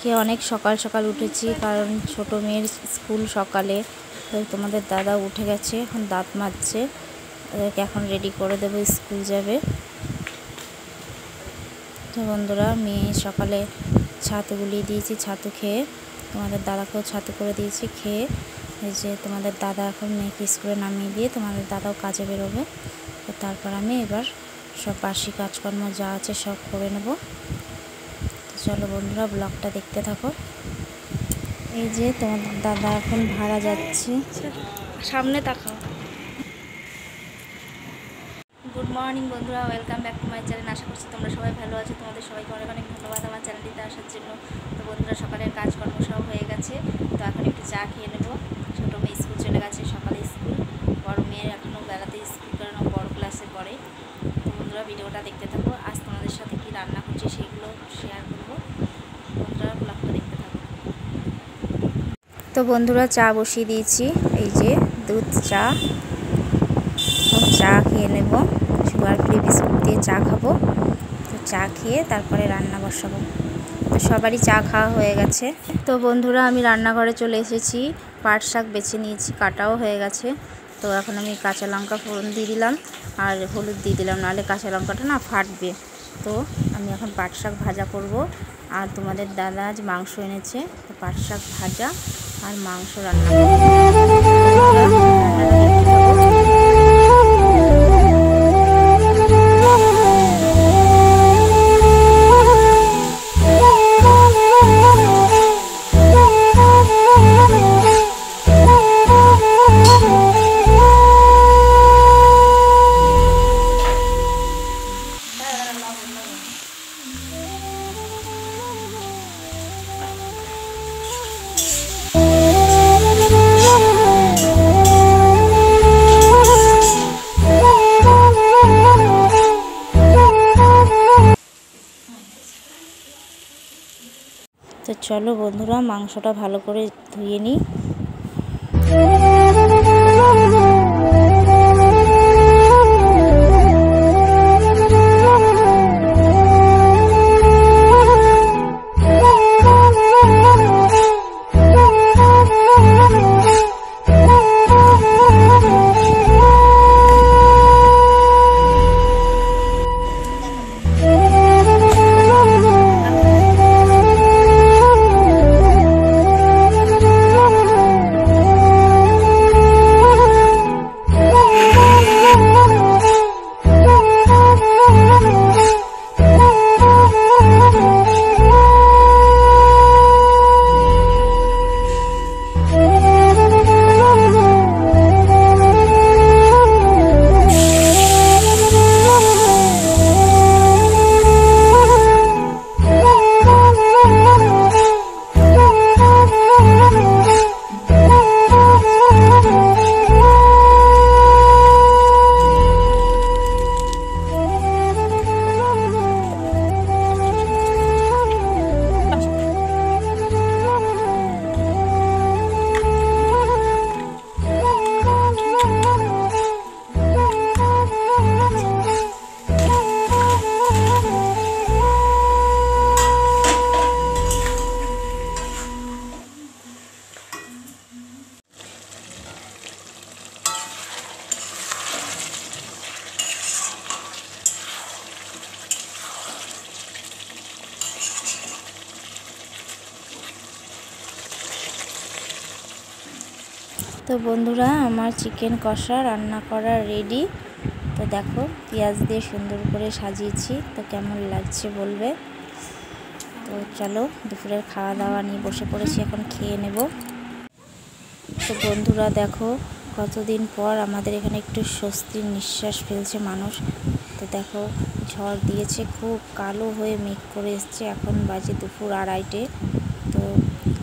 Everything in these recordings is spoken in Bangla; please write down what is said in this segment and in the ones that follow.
আজকে অনেক সকাল সকাল উঠেছি, কারণ ছোট মেয়ের স্কুল সকালে। তোমাদের দাদা উঠে গেছে, এখন দাঁত মাজছে। ওদেরকে এখন রেডি করে দেবো, স্কুল যাবে। তো বন্ধুরা, মেয়ে সকালে ছাতু গুলিয়ে দিয়েছি, ছাতু খেয়ে। তোমাদের দাদাকেও ছাতু করে দিয়েছি, খেয়ে। এই যে তোমাদের দাদা এখন মেয়েকে স্কুলে নামিয়ে দিয়ে তোমাদের দাদাও কাজে বেরোবে। তো তারপর আমি এবার সব বাসি কাজকর্ম যা আছে সব করে নেব। চলো বন্ধুরা ব্লগটা দেখতে থাকো। এই যে তোমাদের দাদা এখন ভাড়া যাচ্ছে। সামনে তাকাও। গুড মর্নিং বন্ধুরা welcome back to my channel আশা করছি তোমরা সবাই ভালো আছো। তোমাদের সবাইকে অনেক অনেক ধন্যবাদ আমার চ্যানেলটিতে আসার জন্য। তো বন্ধুরা, সকালের কাজকর্ম সব হয়ে গেছে। তো এখন একটু চা খেয়ে নেব। ছোটো মেয়ে স্কুল চলে গেছে, সকালে স্কুল। বড় মেয়ের এখনও বেলাতে স্কুল কারণ বড় ক্লাসে পড়ে। তো বন্ধুরা, ভিডিওটা দেখতে থাকো। আজ তোমাদের সাথে কী রান্না করছি সেগুলো শেয়ার করব বন্ধুরা ব্লগটা দেখতে থাকো তো বন্ধুরা চা বসিয়ে দিয়েছি। এই যে দুধ, চা। চা খেয়ে নেব। সুগার ফ্রি বিস্কুট দিয়ে চা খাব। তো চা খেয়ে তারপরে রান্না বসাবো। তো সবারই চা খাওয়া হয়ে গেছে। তো বন্ধুরা, আমি রান্নাঘরে চলে এসেছি। পাট শাক বেছে নিয়েছি, কাটাও হয়ে গেছে। তো এখন আমি কাঁচা লঙ্কা ফোড়ন দিয়ে দিলাম আর হলুদ দিয়ে দিলাম। নাহলে কাঁচা লঙ্কাটা না ফাটবে। তো আমি এখন পাট শাক ভাজা করব। আর তোমাদের দাদা আজ মাংস এনেছে। তো পাট শাক ভাজা আর মাংস রান্না তো চলো বন্ধুরা মাংসটা ভালো করে ধুয়ে নিই। তো বন্ধুরা, আমার চিকেন কষা রান্না করা রেডি তো দেখো, পেঁয়াজ দিয়ে সুন্দর করে সাজিয়েছি। তো কেমন লাগছে বলবে? তো চলো, দুপুরের খাওয়া দাওয়া নিয়ে বসে পড়েছি, এখন খেয়ে নেব। তো বন্ধুরা, দেখো, কতদিন পর আমাদের এখানে একটু স্বস্তির নিঃশ্বাস ফেলছে মানুষ। তো দেখো, ঝড় দিয়েছে, খুব কালো হয়ে মেঘ করে এসছে। এখন বাজে দুপুর আড়াইটে।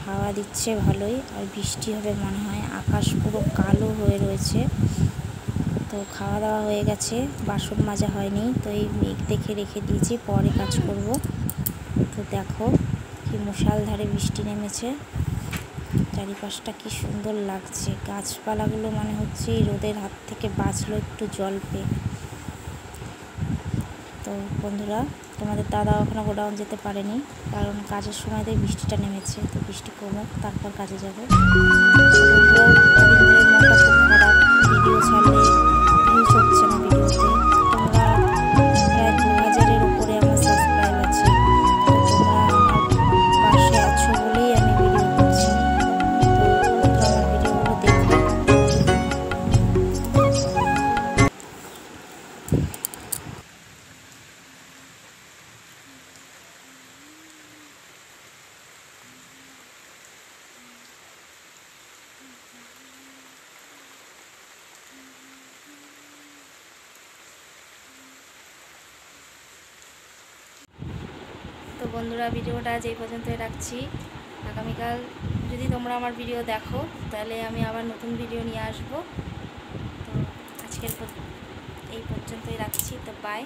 হাওয়া দিচ্ছে ভালোই, আর বৃষ্টি হবে মনে হয়। আকাশ পুরো কালো হয়ে রয়েছে। তো খাওয়া দাওয়া হয়ে গেছে, বাসন মাজা হয়নি, তো এই মেঘ দেখে রেখে দিয়েছি, পরে কাজ করব। তো দেখো কি মুষালধারে বৃষ্টি নেমেছে। চারিপাশটা কি সুন্দর লাগছে। গাছপালাগুলো মনে হচ্ছে রোদের হাত থেকে বাঁচলো একটু জল পেয়ে তো বন্ধুরা তোমাদের দাদা ওখানে গোডাউন যেতে পারেনি, কারণ কাজের সময়তে বৃষ্টিটা নেমেছে, তো বৃষ্টি কমুক তারপর কাজে যাবে। ভিডিও ছাড়লে ভিউজ হচ্ছে না, ভিডিওতে। বন্ধুরা, ভিডিওটা যেই এই পর্যন্তই রাখছি। আগামীকাল যদি তোমরা আমার ভিডিও দেখো, তাহলে আমি আবার নতুন ভিডিও নিয়ে আসব। তো আজকের এই পর্যন্তই রাখছি। তো বাই